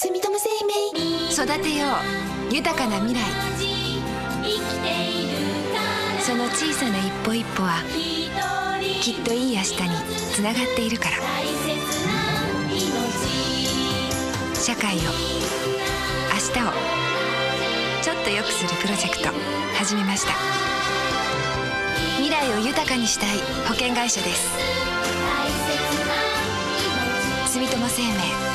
住友生命育てよう豊かな未来。その小さな一歩一歩はきっといい明日につながっているから。社会を明日をちょっと良くするプロジェクト始めました。未来を豊かにしたい保険会社です。住友生命。